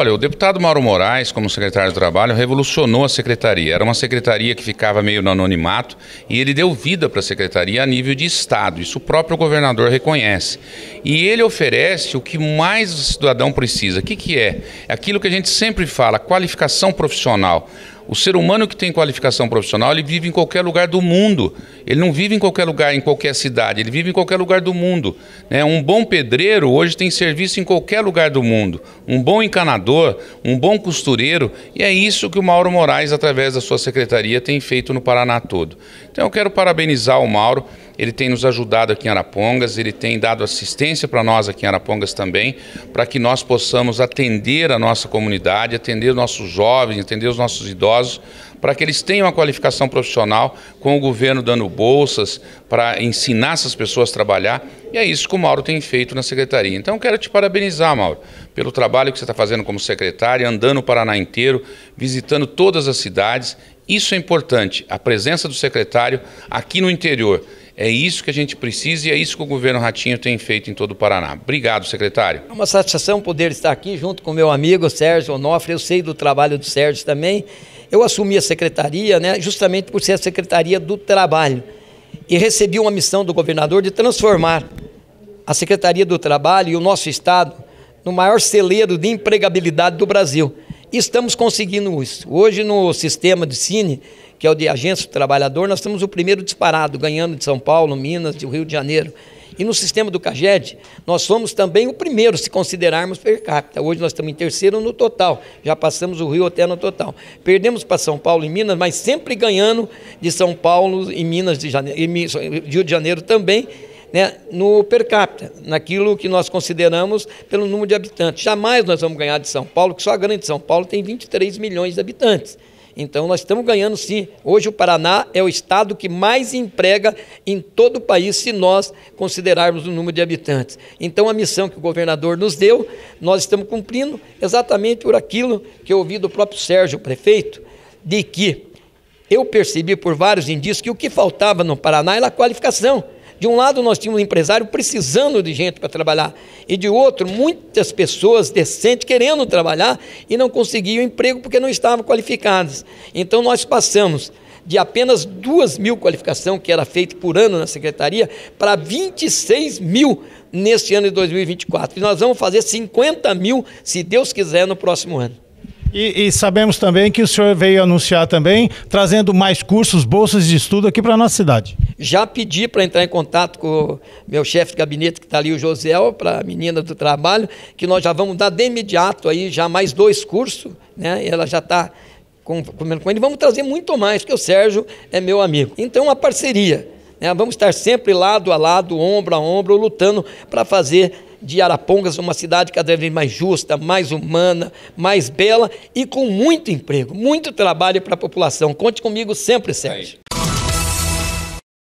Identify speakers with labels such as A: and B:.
A: Olha, o deputado Mauro Moraes, como secretário do Trabalho, revolucionou a secretaria. Era uma secretaria que ficava meio no anonimato e ele deu vida para a secretaria a nível de Estado. Isso o próprio governador reconhece. E ele oferece o que mais o cidadão precisa. O que, que é? É aquilo que a gente sempre fala, qualificação profissional. O ser humano que tem qualificação profissional, ele vive em qualquer lugar do mundo. Ele não vive em qualquer lugar, em qualquer cidade, ele vive em qualquer lugar do mundo. Né? Um bom pedreiro hoje tem serviço em qualquer lugar do mundo. Um bom encanador, um bom costureiro, e é isso que o Mauro Moraes, através da sua secretaria, tem feito no Paraná todo. Então eu quero parabenizar o Mauro ele tem nos ajudado aqui em Arapongas, ele tem dado assistência para nós aqui em Arapongas também, para que nós possamos atender a nossa comunidade, atender os nossos jovens, atender os nossos idosos, para que eles tenham uma qualificação profissional, com o governo dando bolsas para ensinar essas pessoas a trabalhar. E é isso que o Mauro tem feito na secretaria. Então, quero te parabenizar, Mauro, pelo trabalho que você está fazendo como secretário, andando o Paraná inteiro, visitando todas as cidades. Isso é importante, a presença do secretário aqui no interior. É isso que a gente precisa e é isso que o governo Ratinho tem feito em todo o Paraná. Obrigado, secretário.
B: É uma satisfação poder estar aqui junto com meu amigo Sérgio Onofre. Eu sei do trabalho do Sérgio também. Eu assumi a secretaria, né, justamente por ser a secretaria do trabalho. E recebi uma missão do governador de transformar a Secretaria do Trabalho e o nosso estado no maior celeiro de empregabilidade do Brasil. E estamos conseguindo isso. Hoje, no sistema de Cine, que é o de Agência do Trabalhador, nós temos o primeiro disparado, ganhando de São Paulo, Minas, de Rio de Janeiro. E no sistema do CAGED, nós somos também o primeiro, se considerarmos per capita. Hoje nós estamos em terceiro no total, já passamos o Rio até no total. Perdemos para São Paulo e Minas, mas sempre ganhando de São Paulo e Minas de Janeiro, e Rio de Janeiro também, né, no per capita, naquilo que nós consideramos pelo número de habitantes. Jamais nós vamos ganhar de São Paulo, que só a grande São Paulo tem 23 milhões de habitantes. Então nós estamos ganhando sim. Hoje o Paraná é o estado que mais emprega em todo o país, se nós considerarmos o número de habitantes. Então a missão que o governador nos deu, nós estamos cumprindo exatamente por aquilo que eu ouvi do próprio Sérgio, prefeito, de que eu percebi por vários indícios que o que faltava no Paraná era a qualificação. De um lado, nós tínhamos um empresário precisando de gente para trabalhar, e de outro, muitas pessoas decentes querendo trabalhar e não conseguiam emprego porque não estavam qualificadas. Então, nós passamos de apenas duas mil qualificação que era feita por ano na secretaria para 26 mil neste ano de 2024. E nós vamos fazer 50 mil, se Deus quiser, no próximo ano.
C: E, e, sabemos também que o senhor veio anunciar também, trazendo mais cursos, bolsas de estudo aqui para a nossa cidade.
B: Já pedi para entrar em contato com o meu chefe de gabinete, que está ali, o José, para a menina do trabalho, que nós já vamos dar de imediato aí já mais dois cursos, né? Ela já está comendo com ele. Vamos trazer muito mais, porque o Sérgio é meu amigo. Então, uma parceria. Né? Vamos estar sempre lado a lado, ombro a ombro, lutando para fazer de Arapongas uma cidade cada vez mais justa, mais humana, mais bela e com muito emprego, muito trabalho para a população. Conte comigo sempre, Sérgio.